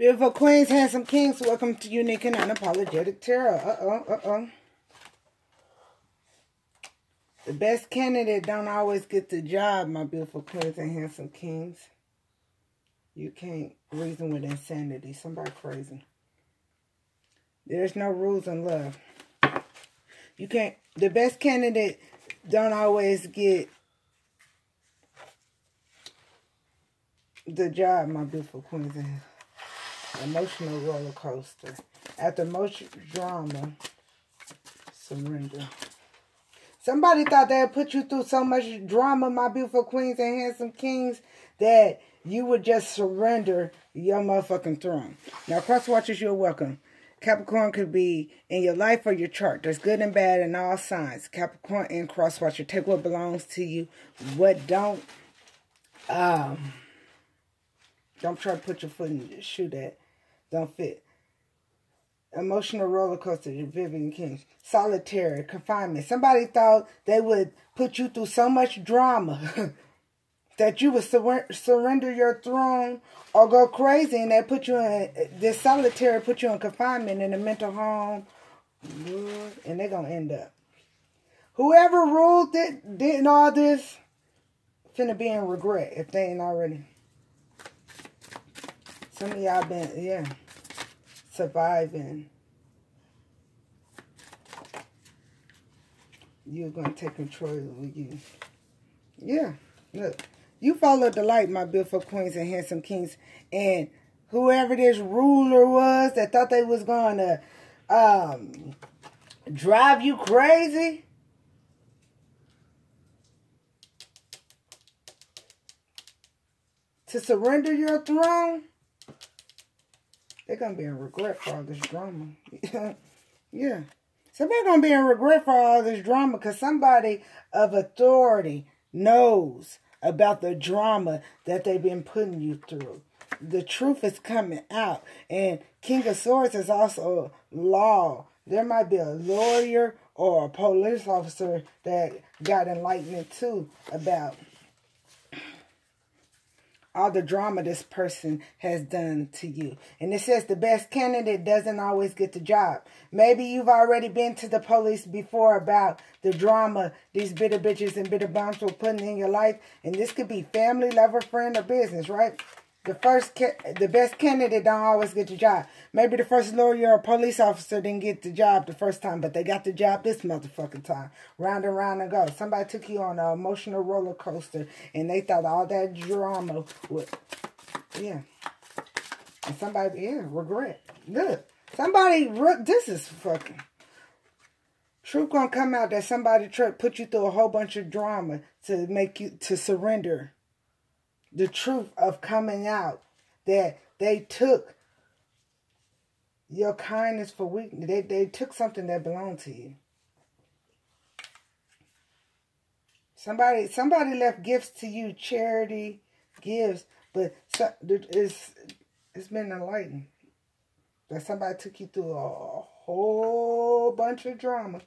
Beautiful queens, handsome kings, welcome to Unique and Unapologetic Tarot. Uh-oh, uh-oh. The best candidate don't always get the job, my beautiful queens and handsome kings. You can't reason with insanity. Somebody crazy. There's no rules in love. You can't, the best candidate don't always get the job, my beautiful queens and emotional roller coaster. After much drama, surrender. Somebody thought they would put you through so much drama, my beautiful queens and handsome kings, that you would just surrender your motherfucking throne. Now, cross watchers, you're welcome. Capricorn could be in your life or your chart. There's good and bad in all signs. Capricorn and cross watcher. Take what belongs to you. What don't. Um, don't try to put your foot in the shoe that don't fit. Emotional roller coaster, Vivian King. Solitary, confinement. Somebody thought they would put you through so much drama that you would sur surrender your throne or go crazy and they put you in, this solitary put you in confinement in a mental home. And they're to end up. Whoever ruled it, did all this, finna be in regret if they ain't already. Some of y'all been, yeah, surviving. You're going to take control of you. Yeah, look. You follow the light, my beautiful queens and handsome kings. And whoever this ruler was that thought they was going to um, drive you crazy. To surrender your throne. They're going to be in regret for all this drama. yeah. Somebody's going to be in regret for all this drama because somebody of authority knows about the drama that they've been putting you through. The truth is coming out. And King of Swords is also law. There might be a lawyer or a police officer that got enlightenment too about all the drama this person has done to you. And it says the best candidate doesn't always get the job. Maybe you've already been to the police before about the drama these bitter bitches and bitter bombs were putting in your life. And this could be family, lover, friend, or business, right? The first, the best candidate don't always get the job. Maybe the first lawyer or police officer didn't get the job the first time, but they got the job this motherfucking time. Round and round and go. Somebody took you on an emotional roller coaster, and they thought all that drama would, yeah. And somebody, yeah, regret. Good. Somebody, this is fucking. Truth gonna come out that somebody put you through a whole bunch of drama to make you to surrender the truth of coming out that they took your kindness for weakness. They, they took something that belonged to you. Somebody somebody left gifts to you, charity, gifts, but it's, it's been enlightened. That somebody took you through a whole bunch of drama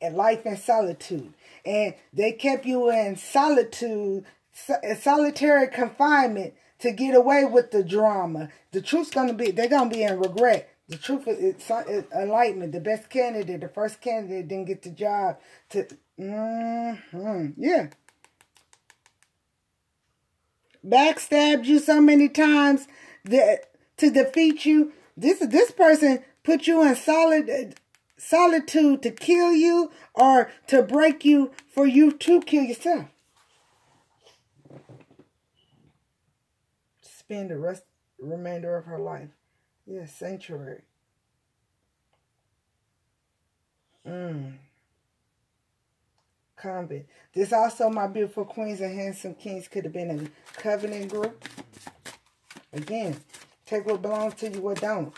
and life in solitude. And they kept you in solitude, solitary confinement to get away with the drama. The truth's going to be, they're going to be in regret. The truth is, it's, it's enlightenment. The best candidate, the first candidate didn't get the job to, mm -hmm, yeah. Backstabbed you so many times that to defeat you. This this person put you in solid solitude to kill you or to break you for you to kill yourself. Spend the rest remainder of her life. Yes, sanctuary. Mm. Convent. This also, my beautiful queens and handsome kings, could have been a covenant group. Again, take what belongs to you, what don't.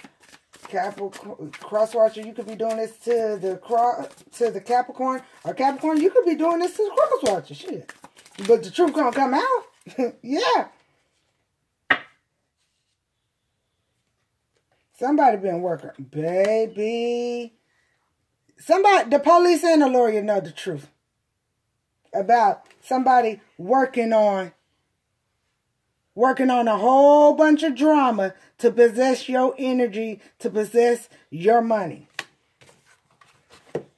Capricorn, cross watcher, you could be doing this to the cross to the Capricorn, or Capricorn, you could be doing this to the. Shit, but the truth gonna come out. yeah. Somebody been working, baby. Somebody, the police and the lawyer know the truth about somebody working on working on a whole bunch of drama to possess your energy, to possess your money.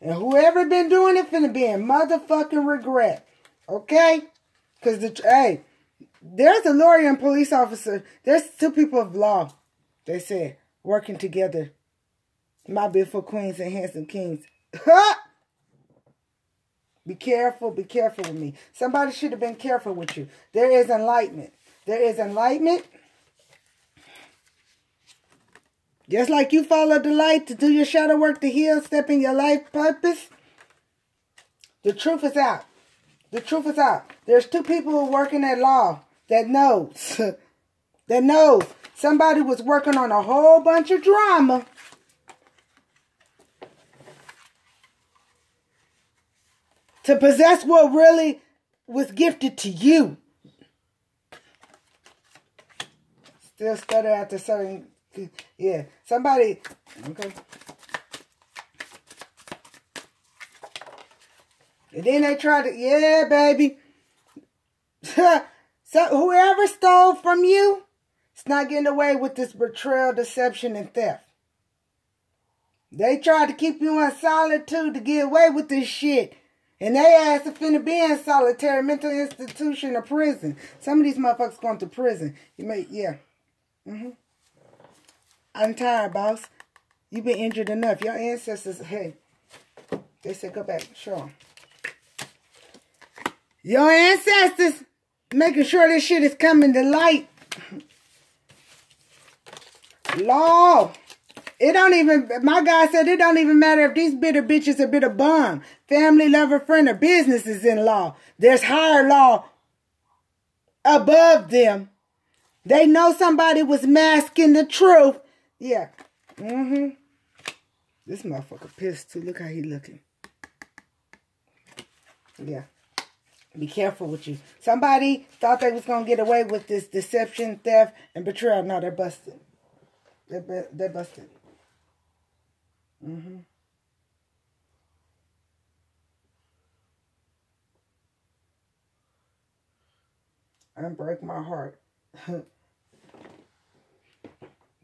And whoever been doing it finna be in motherfucking regret. Okay? Because, the hey, there's a lawyer and police officer. There's two people of law, they said, working together. My beautiful queens and handsome kings. be careful, be careful with me. Somebody should have been careful with you. There is enlightenment. There is enlightenment. Just like you follow the light to do your shadow work to heal, step in your life purpose. The truth is out. The truth is out. There's two people working at law that knows. that knows. Somebody was working on a whole bunch of drama. To possess what really was gifted to you. Still stutter after certain yeah, somebody. Okay. And then they try to, yeah, baby. so whoever stole from you, it's not getting away with this betrayal, deception, and theft. They tried to keep you in solitude to get away with this shit. And they asked to finna be in solitary mental institution or prison. Some of these motherfuckers going to prison. You may, yeah. Mm-hmm. I'm tired, boss. You've been injured enough. Your ancestors, hey, they said go back. Sure. Your ancestors making sure this shit is coming to light. Law. It don't even, my guy said it don't even matter if these bitter bitches are bitter bum. Family, lover, friend, or business is in law. There's higher law above them. They know somebody was masking the truth yeah. Mm-hmm. This motherfucker pissed too. Look how he looking. Yeah. Be careful with you. Somebody thought they was going to get away with this deception, theft, and betrayal. No, they're busted. They're, they're busted. Mm-hmm. And break my heart.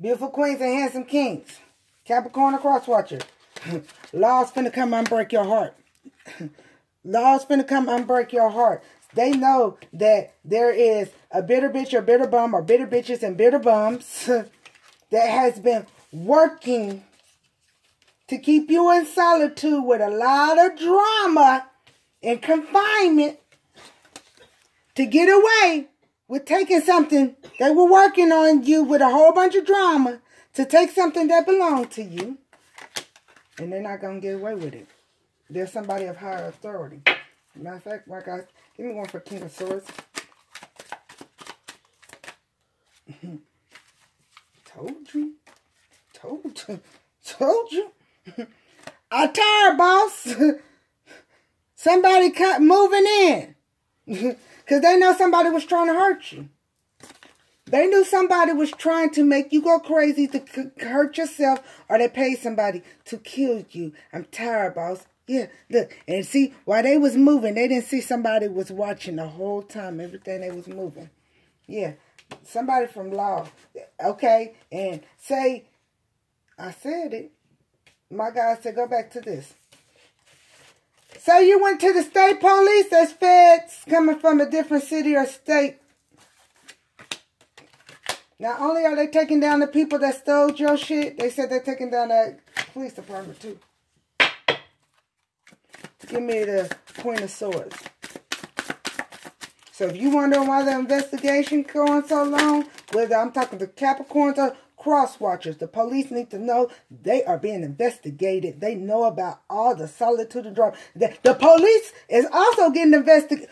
Beautiful queens and handsome kings. Capricorn or crosswatcher. Laws finna come unbreak your heart. Laws finna come unbreak your heart. They know that there is a bitter bitch or bitter bum or bitter bitches and bitter bums that has been working to keep you in solitude with a lot of drama and confinement to get away with taking something they were working on you with a whole bunch of drama to take something that belonged to you. And they're not going to get away with it. There's somebody of higher authority. Matter of fact, my guys, give me one for King of Swords. Told you. Told you. Told you. I tired, boss. Somebody cut moving in. Because they know somebody was trying to hurt you. They knew somebody was trying to make you go crazy to hurt yourself or they paid somebody to kill you. I'm tired, boss. Yeah, look. And see, while they was moving, they didn't see somebody was watching the whole time, everything they was moving. Yeah, somebody from law. Okay, and say, I said it. My guy said, go back to this. So you went to the state police as feds coming from a different city or state. Not only are they taking down the people that stole your shit, they said they're taking down that police department too. Give me the Queen of Swords. So if you wonder why the investigation going so long, whether I'm talking to Capricorns or cross watchers. The police need to know they are being investigated. They know about all the solitude and drama. The, the police is also getting investigated.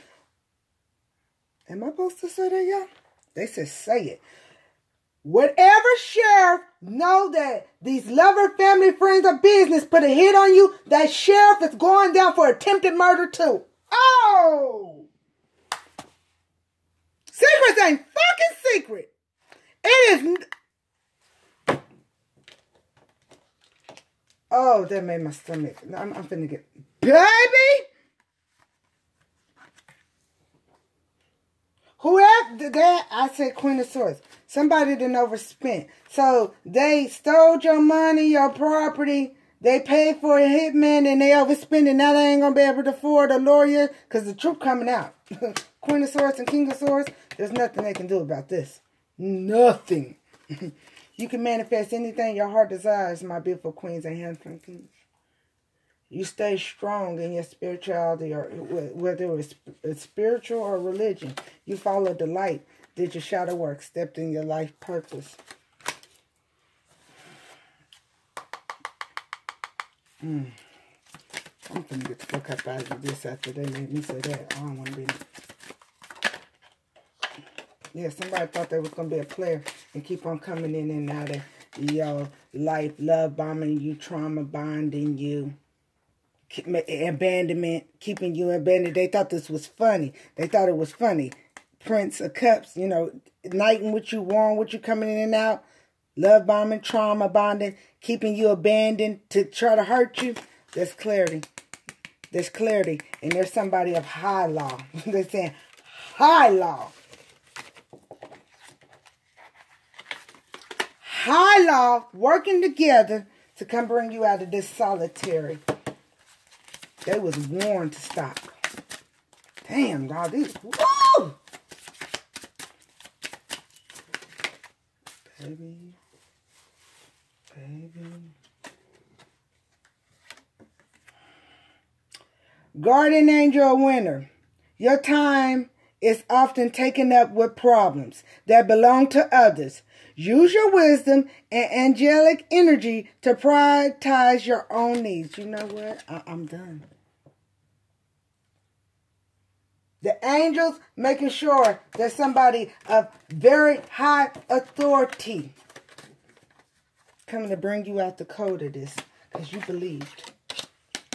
Am I supposed to say that, y'all? They said say it. Whatever sheriff know that these lover, family, friends, or business put a hit on you, that sheriff is going down for attempted murder too. Oh! Secrets ain't fucking secret. It is Oh, that made my stomach. I'm, I'm finna get... Baby! Whoever did that I said Queen of Swords. Somebody didn't overspent. So they stole your money, your property. They paid for a hitman and they overspent it. Now they ain't gonna be able to afford a lawyer because the truth coming out. Queen of Swords and King of Swords. There's nothing they can do about this. Nothing. you can manifest anything your heart desires, my beautiful queens and handsome kings. You stay strong in your spirituality, or whether it's spiritual or religion. You follow the light. Did your shadow work? Stepped in your life purpose. Mm. I'm gonna get the fuck up out of this after they made me say that. I don't want to be. Yeah, somebody thought they was gonna be a player and keep on coming in and out of your life, love bombing you, trauma bonding you abandonment, keeping you abandoned. They thought this was funny. They thought it was funny. Prince of Cups, you know, nighting what you want, what you coming in and out, love bombing, trauma bonding, keeping you abandoned to try to hurt you. There's clarity. There's clarity. And there's somebody of high law. They're saying high law. High law working together to come bring you out of this solitary they was warned to stop. Damn, dog, these, woo! Baby, baby. Guardian angel winner. Your time is often taken up with problems that belong to others. Use your wisdom and angelic energy to prioritize your own needs. You know what? I- am done. The angels making sure that somebody of very high authority coming to bring you out the code of this because you believed.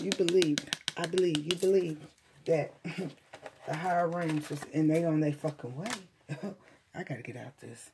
You believed. I believe. You believe that the higher ranks is, and they on their fucking way. I got to get out this.